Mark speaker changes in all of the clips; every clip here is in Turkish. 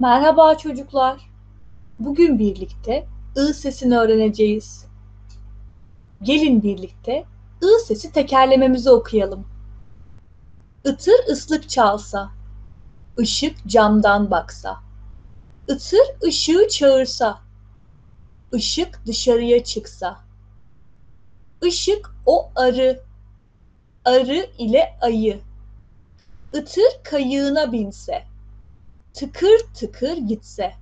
Speaker 1: Merhaba çocuklar. Bugün birlikte ı sesini öğreneceğiz. Gelin birlikte ı sesi tekerlememizi okuyalım. Itır ıslık çalsa, ışık camdan baksa. Itır ışığı çağırsa, ışık dışarıya çıksa. Işık o arı, arı ile ayı. Itır kayığına binse, tıkır tıkır gitse.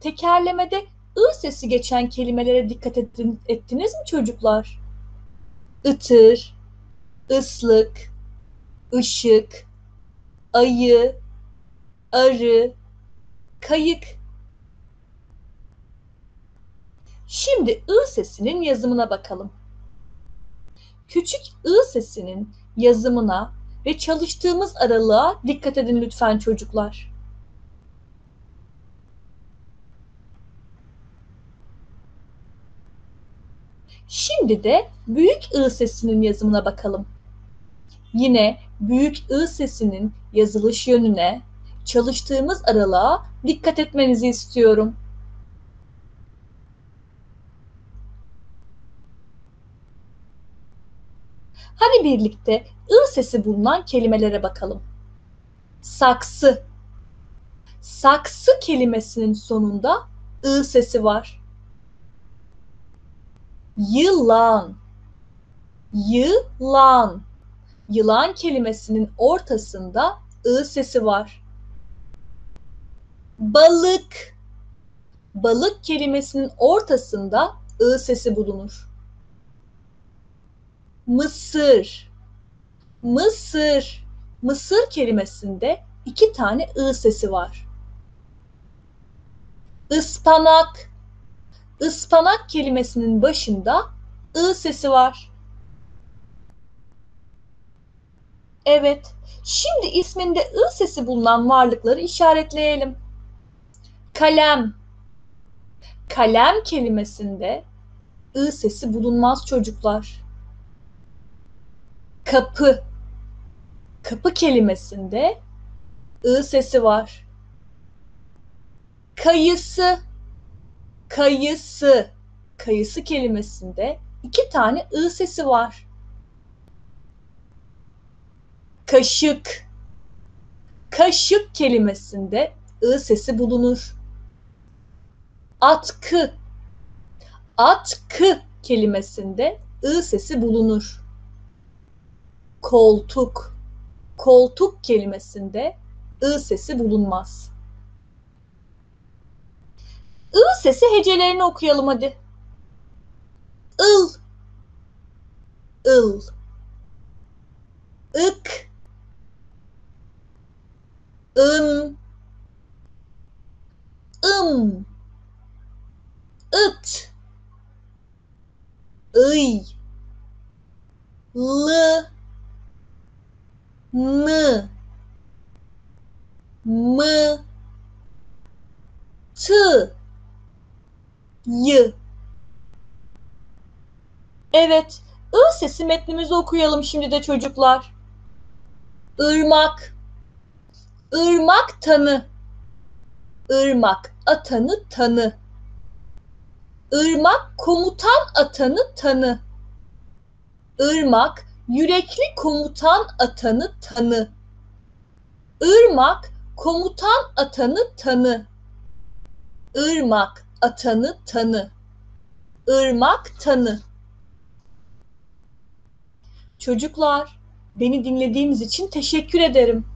Speaker 1: Tekerlemede ı sesi geçen kelimelere dikkat ettin, ettiniz mi çocuklar? Itır, ıslık, ışık, ayı, arı, kayık. Şimdi ı sesinin yazımına bakalım. Küçük ı sesinin yazımına ve çalıştığımız aralığa dikkat edin lütfen çocuklar. Şimdi de büyük ı sesinin yazımına bakalım. Yine büyük ı sesinin yazılış yönüne, çalıştığımız aralığa dikkat etmenizi istiyorum. Hadi birlikte ı sesi bulunan kelimelere bakalım. Saksı. Saksı kelimesinin sonunda ı sesi var. Yılan. Yılan. Yılan kelimesinin ortasında ı sesi var. Balık. Balık kelimesinin ortasında ı sesi bulunur. Mısır. Mısır. Mısır kelimesinde iki tane ı sesi var. Ispanak. Ispanak kelimesinin başında ı sesi var. Evet, şimdi isminde ı sesi bulunan varlıkları işaretleyelim. Kalem. Kalem kelimesinde ı sesi bulunmaz çocuklar. Kapı. Kapı kelimesinde ı sesi var. Kayısı. Kayısı. Kayısı kelimesinde iki tane ı sesi var. Kaşık. Kaşık kelimesinde ı sesi bulunur. Atkı. Atkı kelimesinde ı sesi bulunur. Koltuk. Koltuk kelimesinde ı sesi bulunmaz. I sesi hecelerini okuyalım hadi. Il, ıl, ık, ım, ım, ıt, ıy, lı, mı, mı, tı, y. Evet, ı sesi metnimizi okuyalım şimdi de çocuklar. Irmak, ırmak tanı, ırmak atanı tanı. Irmak komutan atanı tanı. Irmak yürekli komutan atanı tanı. Irmak komutan atanı tanı. Irmak atanı tanı. Irmak tanı. Çocuklar, beni dinlediğiniz için teşekkür ederim.